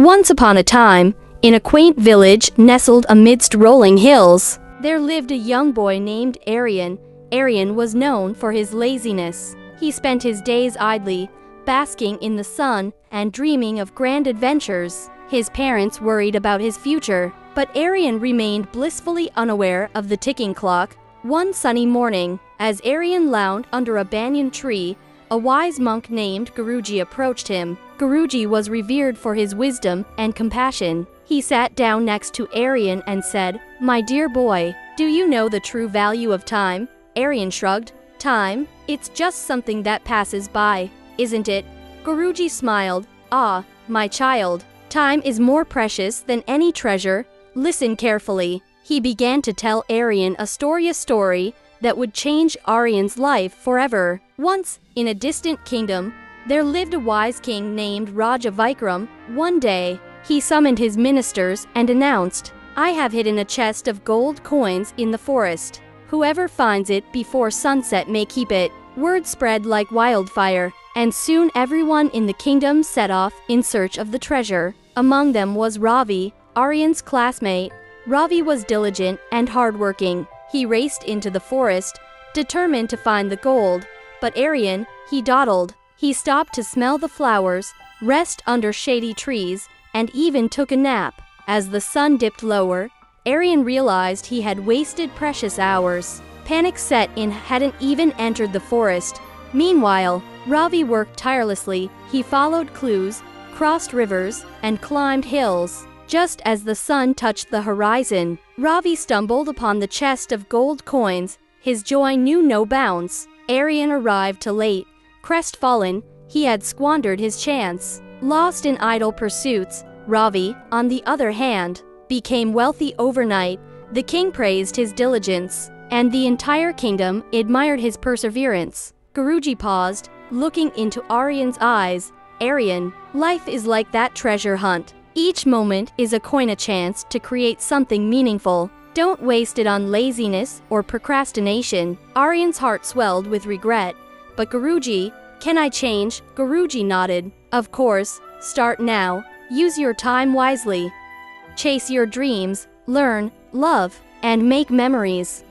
Once upon a time, in a quaint village nestled amidst rolling hills, there lived a young boy named Arion. Arion was known for his laziness. He spent his days idly, basking in the sun and dreaming of grand adventures. His parents worried about his future, but Arion remained blissfully unaware of the ticking clock. One sunny morning, as Arion lounged under a banyan tree, a wise monk named Guruji approached him. Guruji was revered for his wisdom and compassion. He sat down next to Arion and said, My dear boy, do you know the true value of time? Arion shrugged. Time? It's just something that passes by, isn't it? Guruji smiled. Ah, my child, time is more precious than any treasure. Listen carefully. He began to tell Arion a story a story that would change Arion's life forever. Once, in a distant kingdom, there lived a wise king named Raja Vikram. One day, he summoned his ministers and announced, I have hidden a chest of gold coins in the forest. Whoever finds it before sunset may keep it. Word spread like wildfire, and soon everyone in the kingdom set off in search of the treasure. Among them was Ravi, Arion's classmate. Ravi was diligent and hardworking. He raced into the forest, determined to find the gold, but Arion, he dawdled. He stopped to smell the flowers, rest under shady trees, and even took a nap. As the sun dipped lower, Arion realized he had wasted precious hours. Panic set in hadn't even entered the forest. Meanwhile, Ravi worked tirelessly. He followed clues, crossed rivers, and climbed hills. Just as the sun touched the horizon, Ravi stumbled upon the chest of gold coins. His joy knew no bounds. Arion arrived too late. Crestfallen, he had squandered his chance. Lost in idle pursuits, Ravi, on the other hand, became wealthy overnight. The king praised his diligence, and the entire kingdom admired his perseverance. Guruji paused, looking into Arion's eyes. Arion, life is like that treasure hunt. Each moment is a coin a chance to create something meaningful. Don't waste it on laziness or procrastination. Arion's heart swelled with regret. But Guruji, can I change? Guruji nodded. Of course, start now. Use your time wisely. Chase your dreams, learn, love, and make memories.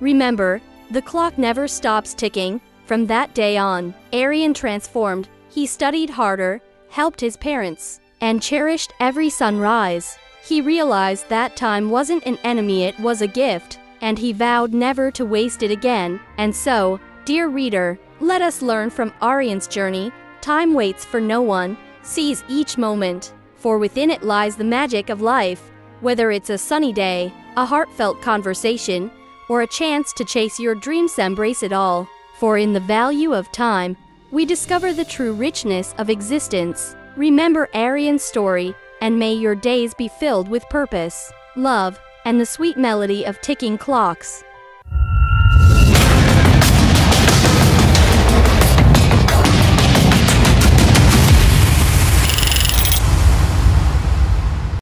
Remember, the clock never stops ticking. From that day on, Arion transformed. He studied harder, helped his parents, and cherished every sunrise. He realized that time wasn't an enemy, it was a gift, and he vowed never to waste it again. And so, dear reader, let us learn from Arion's journey. Time waits for no one, seize each moment, for within it lies the magic of life. Whether it's a sunny day, a heartfelt conversation, or a chance to chase your dreams, embrace it all. For in the value of time, we discover the true richness of existence. Remember Arion's story, and may your days be filled with purpose, love, and the sweet melody of ticking clocks.